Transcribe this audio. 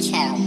channel.